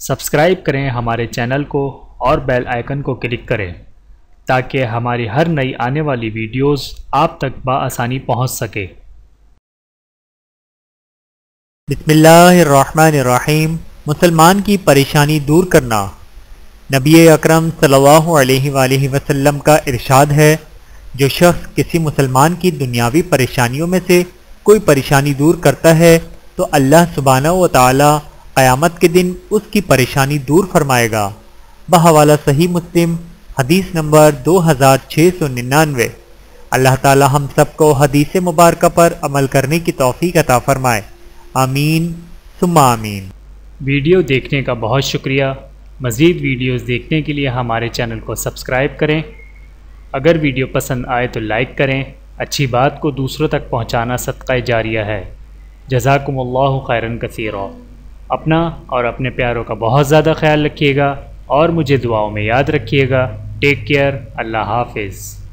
Subscribe करें हमारे channel को और बेल आइकन को क्लिक करें, ताकि हमारी हर नई आने वाली वीडियोस आप तक बआसानी पहुँच सके। बिस्मिल्लाहिर्रहमानिर्रहीम। मुसलमान की परेशानी दूर करना। नबी अकरम सल्लल्लाहु अलैहि वसल्लम का इरशाद है, जो शख्स किसी मुसलमान की दुनियावी परेशानियों में से कोई परेशानी दूर करता है तो अल्लाह सुबहाना व ताली क़यामत के दिन उसकी परेशानी दूर फरमाएगा। बहवाला सही मुस्लिम, हदीस नंबर दो हज़ार छः सौ निन्यानवे। अल्लाह ताला हम सबको हदीस मुबारक पर अमल करने की तोफ़ी अता फ़रमाए। आमीन, सुम्मा आमीन। वीडियो देखने का बहुत शुक्रिया। मज़ीद वीडियोस देखने के लिए हमारे चैनल को सब्सक्राइब करें। अगर वीडियो पसंद आए तो लाइक करें। अच्छी बात को दूसरों तक पहुंचाना सदका जारिया है। जजाकुमुल्लाह खैरन कसीर। अपना और अपने प्यारों का बहुत ज़्यादा ख्याल रखिएगा और मुझे दुआओं में याद रखिएगा। टेक केयर अल्लाह हाफिज़।